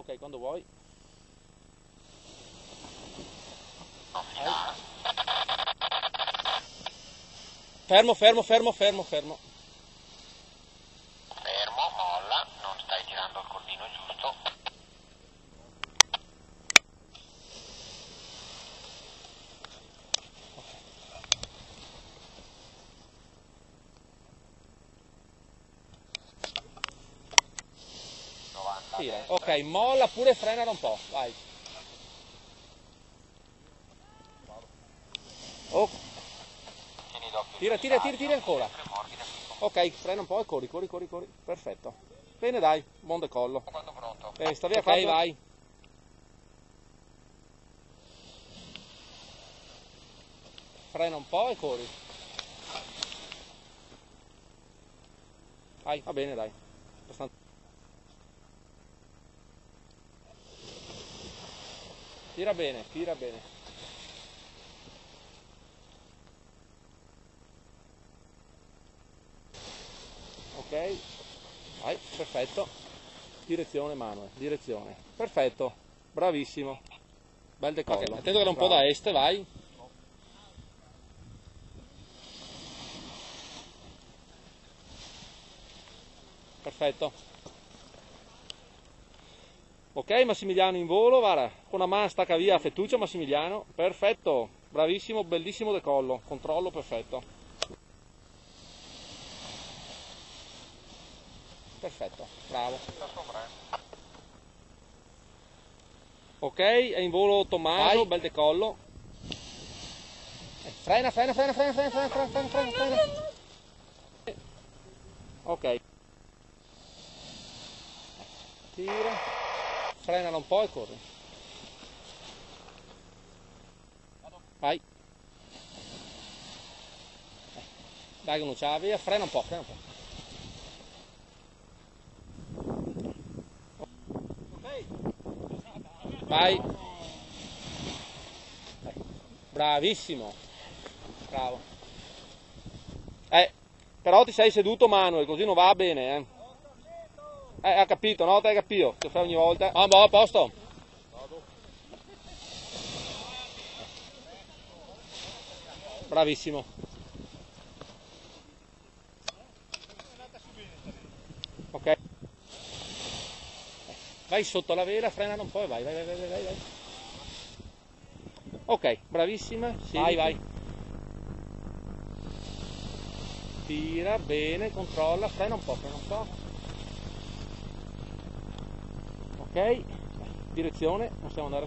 Ok, quando vuoi. Fermo, fermo, fermo, fermo, fermo. Destra. Ok, molla pure frenala un po', vai. Oh, Tira, tira, tira, tira ancora. ok, frena un po' e corri, corri, corri, corri. Perfetto. Bene dai, buon decollo. Eh, sta via Ok, vai. Frena un po' e corri. Vai, va bene dai. Abbastanza- Tira bene, tira bene. Ok, vai, perfetto. Direzione Manuel, direzione. Perfetto, bravissimo. Bel decollo. Ok, attento che un po' da est, vai. Perfetto. Ok, Massimiliano in volo, guarda, con una mano stacca via Fettuccio Massimiliano, perfetto, bravissimo, bellissimo decollo, controllo perfetto. Perfetto, bravo. Ok, è in volo Tommaso, Vai. bel decollo. Eh, Frena, frena, frena, frena, frena, frena, frena, frena, frena, frena. Ok. Tira, frenala un po' e corri. Vai. Eh, Dai che non c'ha la via, frena un po', frena un po'. Vai. Dai. Bravissimo. Bravo. Eh, però ti sei seduto Manuel, così non va bene, eh. Eh, ha capito, no? Te hai capito? Che fai ogni volta? Ah, boh, a posto. Bravissimo. Ok. Vai sotto la vela, frenala un po' e vai, vai, vai, vai, vai, vai. Ok, bravissima. Vai, vai. Tira, bene, controlla, frena un po', frena un po'. Ok, direzione, possiamo andare